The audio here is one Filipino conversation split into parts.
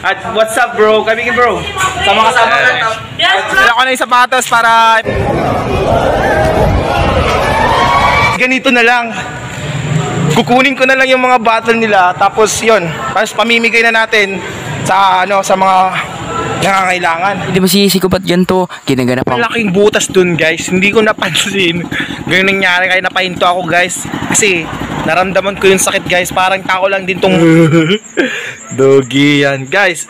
At what's up bro? Kami bro. Sama kasama ka. Yes. Wala ko na yung sapatos para... Ganito na lang. Kukunin ko na lang yung mga battle nila tapos yon tapos pamimigay na natin sa ano sa mga nangangailangan. Hindi mo sisikupat ganito, ginaganapan Malaking butas dun guys, hindi ko napansin. Ganyan nangyari kaya napahinto ako guys. Kasi naramdaman ko yung sakit guys, parang tao lang din tong Dogi yan guys.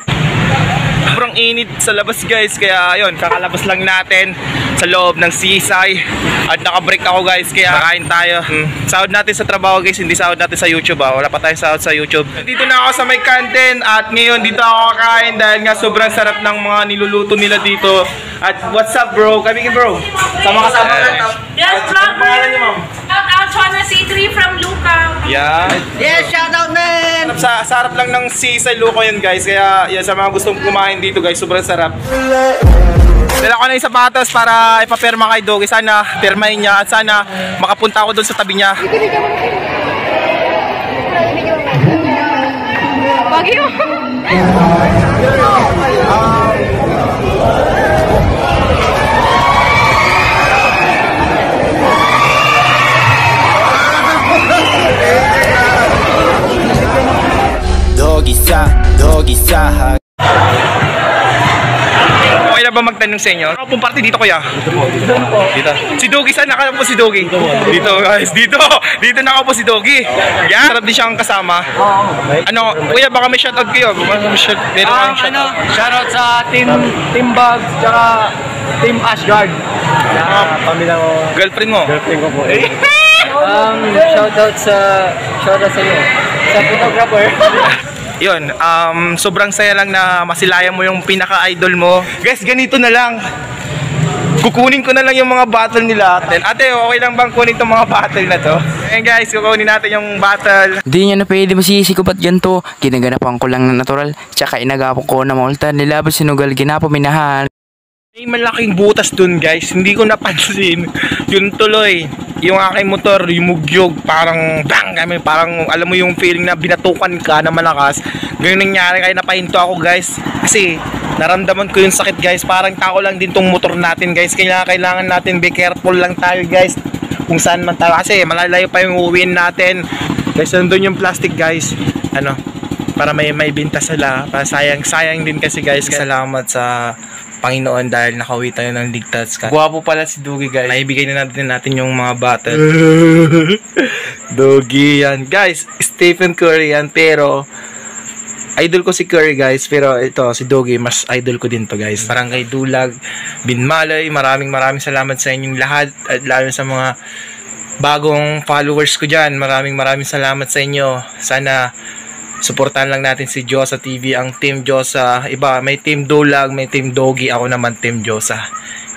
Sobrang init sa labas guys, kaya ayun, kakalabas lang natin sa loob ng sisay. At naka-break ako guys, kaya kain tayo. Hmm. Sahod natin sa trabaho guys, hindi sahod natin sa YouTube ah. Wala pa tayong sahod sa YouTube. Dito na ako sa may canteen at ngayon dito ako kakain dahil nga sobrang sarap ng mga niluluto nila dito. At what's up bro? Kami bro. Sama kasama ka. Yes, ma'am? Shout out Chona C3 from Luca. Yan. Yes, shout out man! Sa, sa harap lang ng Sisay Luco yun guys. Kaya yan sa mga gustong kumain dito guys, sobrang sarap. Dala ko na yung sapatos para ipaperma kay Dogi. Sana permahin niya at sana makapunta ako doon sa tabi niya. Bagyo. Sa Okay na ba magtanong sa inyo? Ako pong party dito kuya. Dito po. Dito. Si Dogi saan nakala po si Dogi? Dito guys, dito. Dito na po si Dogi. Yan. Sarap din siyang kasama. Ano, kuya baka may shoutout kayo. Baka may shout, meron Ah, kayong shoutout. ano, shoutout sa team Team Bugs, tsaka Team Ashgard. Na pamilya ko, Girlfriend mo? girlfriend ko po. Um, shoutout sa, shoutout sa iyo. Sa photographer. Yun, um, sobrang saya lang na masilayan mo yung pinaka-idol mo. Guys, ganito na lang. Kukunin ko na lang yung mga battle nila. Ate, okay lang bang kunin tong mga battle na to? Ayan guys, kukunin natin yung battle. Di niya na pwede mo sisikupat ganito, ginaganapan ko lang na natural, tsaka inagapon ko na multa, nilabas sinugal, ginapo minahal. May malaking butas dun guys, hindi ko napansin. Yun tuloy, yung aking motor, yumugyog, parang bang, kami, parang alam mo yung feeling na binatukan ka na malakas. Ganyan nangyari kaya napahinto ako guys. Kasi naramdaman ko yung sakit guys, parang tao lang din tong motor natin guys. Kaya kailangan natin be careful lang tayo guys. Kung saan man tayo, kasi malalayo pa yung uwiin natin. Guys, nandun yung plastic guys. Ano, para may may binta sila. Para sayang, sayang din kasi guys. Salamat sa Panginoon dahil nakauwi tayo ng ligtas ka. Guwapo pala si Dugi guys. Naibigay na natin natin yung mga battle. Dugi yan. Guys, Stephen Curry yan pero idol ko si Curry guys pero ito si Dogi mas idol ko din to guys Barangay Dulag Binmalay maraming maraming salamat sa inyong lahat at lalo sa mga bagong followers ko dyan maraming maraming salamat sa inyo sana suportahan lang natin si Josa TV ang team Josa iba may team Dulag may team Dogi ako naman team Josa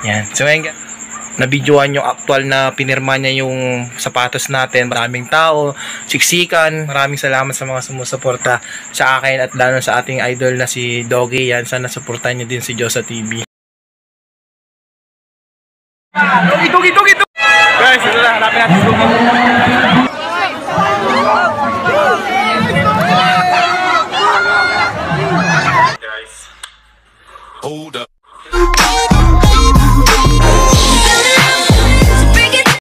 yan so ngayon nabidyoan yung actual na pinirma niya yung sapatos natin. Maraming tao, siksikan. Maraming salamat sa mga sumusuporta sa akin at lalo sa ating idol na si Doggy. Yan, sana suportahan niyo din si Josa TV. Doggy, Doggy, Doggy! Guys, ito na, hanapin natin. Hold up.